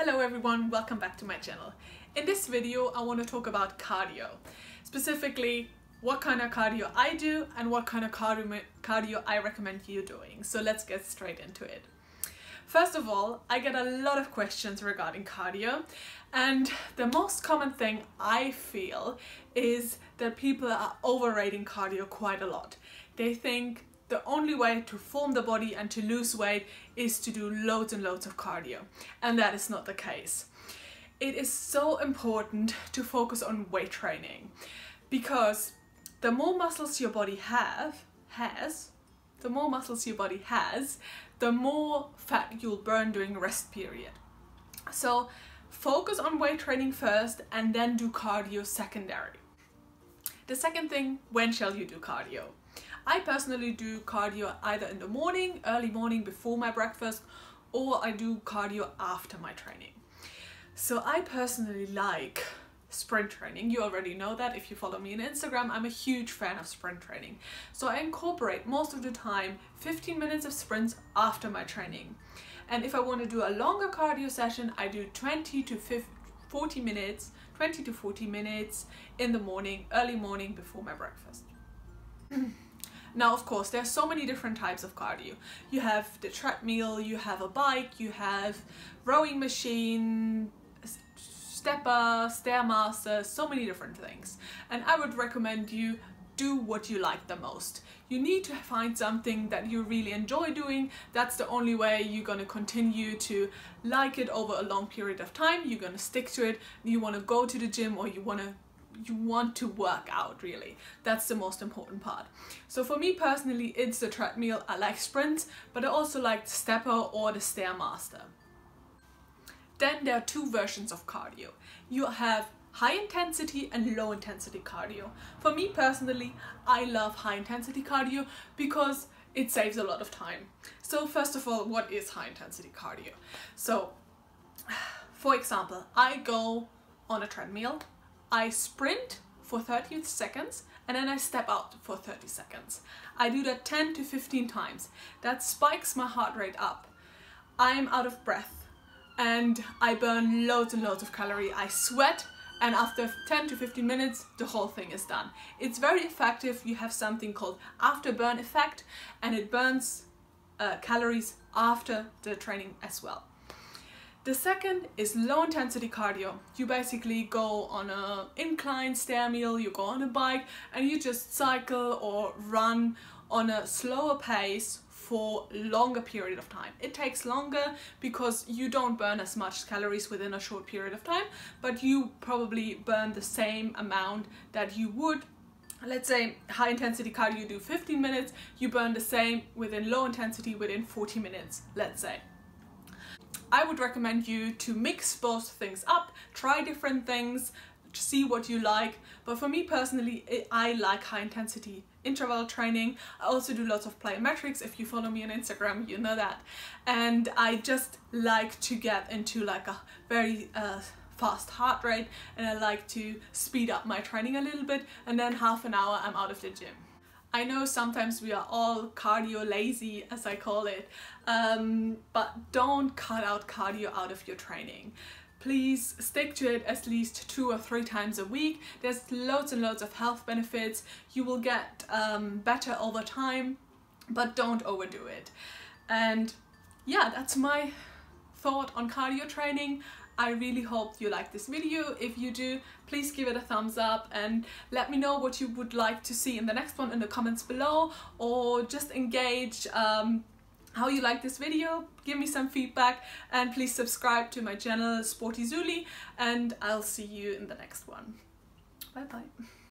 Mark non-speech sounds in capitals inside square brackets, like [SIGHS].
Hello everyone, welcome back to my channel. In this video I want to talk about cardio. Specifically what kind of cardio I do and what kind of cardio, I recommend you doing. So let's get straight into it. First of all, I get a lot of questions regarding cardio and the most common thing I feel is that people are overrating cardio quite a lot. They think the only way to form the body and to lose weight is to do loads and loads of cardio. And that is not the case. It is so important to focus on weight training because the more muscles your body have, has, the more muscles your body has, the more fat you'll burn during rest period. So focus on weight training first and then do cardio secondary. The second thing, when shall you do cardio? I personally do cardio either in the morning, early morning before my breakfast, or I do cardio after my training. So I personally like sprint training. You already know that if you follow me on Instagram, I'm a huge fan of sprint training. So I incorporate most of the time 15 minutes of sprints after my training. And if I want to do a longer cardio session, I do 20 to 50, 40 minutes, 20 to 40 minutes in the morning, early morning before my breakfast. [CLEARS THROAT] Now, of course, there are so many different types of cardio. You have the treadmill, you have a bike, you have rowing machine, stepper, stairmaster, so many different things. And I would recommend you do what you like the most. You need to find something that you really enjoy doing. That's the only way you're going to continue to like it over a long period of time. You're going to stick to it. You want to go to the gym or you want to you want to work out really. That's the most important part. So for me personally, it's the treadmill. I like sprints, but I also like the stepper or the stairmaster. Then there are two versions of cardio. You have high intensity and low intensity cardio. For me personally, I love high intensity cardio because it saves a lot of time. So first of all, what is high intensity cardio? So [SIGHS] for example, I go on a treadmill I sprint for 30 seconds and then I step out for 30 seconds. I do that 10 to 15 times. That spikes my heart rate up. I'm out of breath and I burn loads and loads of calorie. I sweat and after 10 to 15 minutes the whole thing is done. It's very effective. You have something called afterburn effect and it burns uh, calories after the training as well. The second is low intensity cardio. You basically go on a incline stair mill, you go on a bike and you just cycle or run on a slower pace for longer period of time. It takes longer because you don't burn as much calories within a short period of time, but you probably burn the same amount that you would let's say high intensity cardio you do 15 minutes, you burn the same within low intensity within 40 minutes, let's say. I would recommend you to mix both things up, try different things, see what you like. But for me personally, I like high intensity interval training. I also do lots of plyometrics. If you follow me on Instagram, you know that. And I just like to get into like a very uh, fast heart rate and I like to speed up my training a little bit and then half an hour I'm out of the gym. I know sometimes we are all cardio lazy as I call it, um, but don't cut out cardio out of your training. Please stick to it at least two or three times a week. There's loads and loads of health benefits. You will get um, better over time, but don't overdo it. And yeah, that's my thought on cardio training. I really hope you like this video. If you do, please give it a thumbs up and let me know what you would like to see in the next one in the comments below or just engage um, how you like this video, give me some feedback and please subscribe to my channel Sporty Suli and I'll see you in the next one. Bye bye.